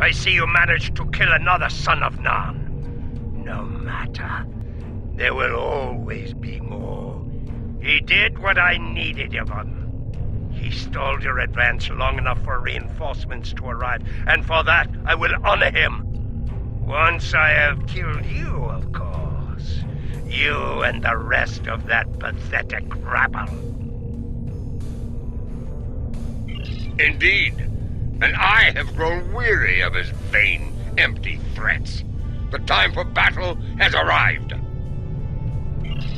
I see you managed to kill another son of Nan. No matter. There will always be more. He did what I needed of him. He stalled your advance long enough for reinforcements to arrive, and for that I will honor him. Once I have killed you, of course. You and the rest of that pathetic rabble. Indeed. And I have grown weary of his vain, empty threats. The time for battle has arrived.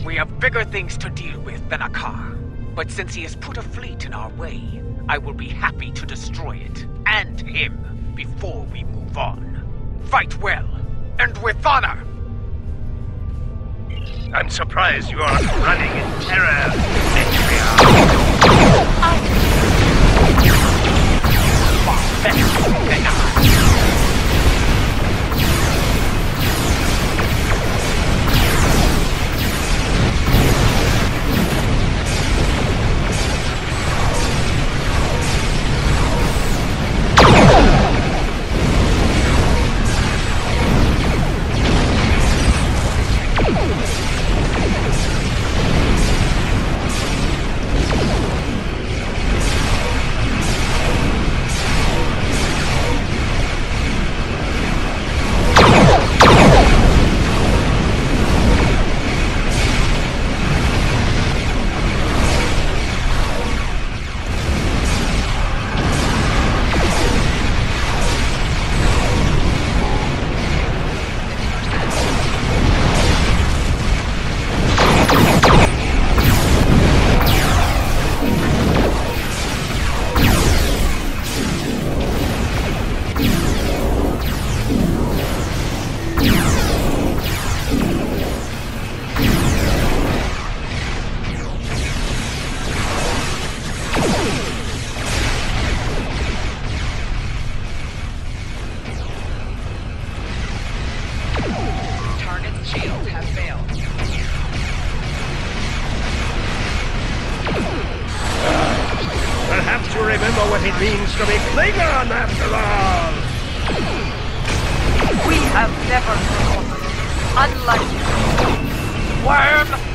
We have bigger things to deal with than a car. But since he has put a fleet in our way, I will be happy to destroy it, and him, before we move on. Fight well, and with honor! I'm surprised you are running in terror, Netria. Far better what it means to be Klingon after all! We have never forgotten. Unlike you. Worm!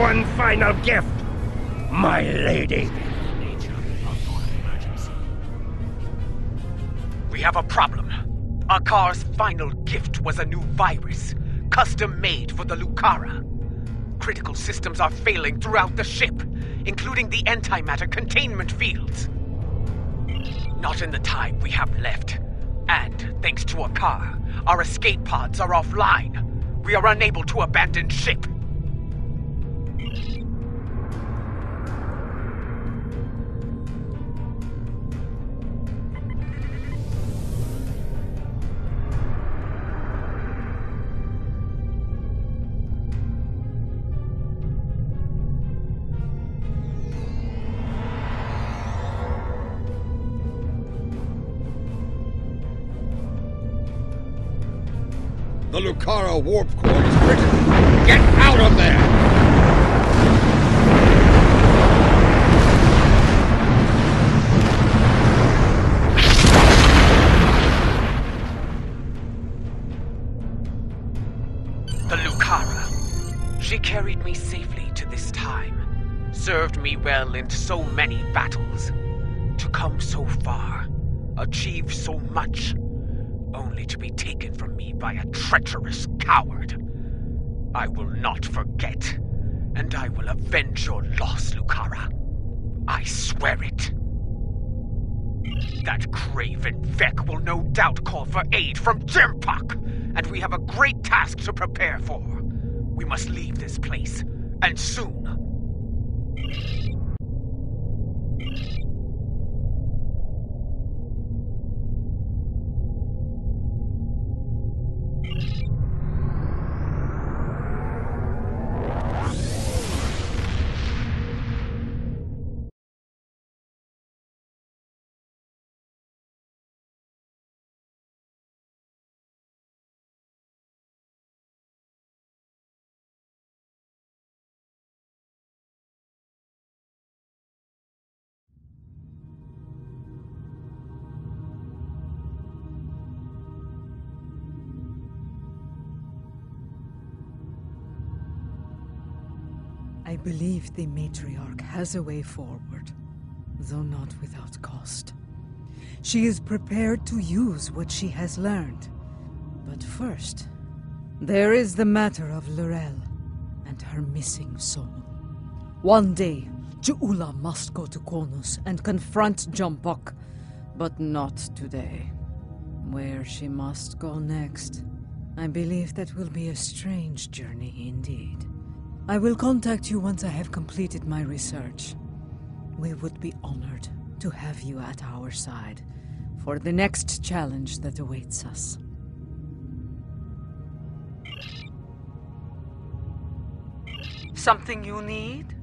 One final gift, my lady. We have a problem. Akar's final gift was a new virus, custom made for the Lukara. Critical systems are failing throughout the ship, including the antimatter containment fields. Not in the time we have left. And, thanks to Akar, our escape pods are offline. We are unable to abandon ship. The Lukara warp core is critical. Get out of there! Carried me safely to this time, served me well in so many battles. To come so far, achieve so much, only to be taken from me by a treacherous coward. I will not forget, and I will avenge your loss, Lukara. I swear it. That craven Vec will no doubt call for aid from J'mpok, and we have a great task to prepare for. We must leave this place, and soon. I believe the matriarch has a way forward, though not without cost. She is prepared to use what she has learned. But first, there is the matter of L'Rell and her missing soul. One day, Ju'ula must go to Qo'noS and confront J'mpok, but not today. Where she must go next, I believe that will be a strange journey indeed. I will contact you once I have completed my research. We would be honored to have you at our side for the next challenge that awaits us. Something you need?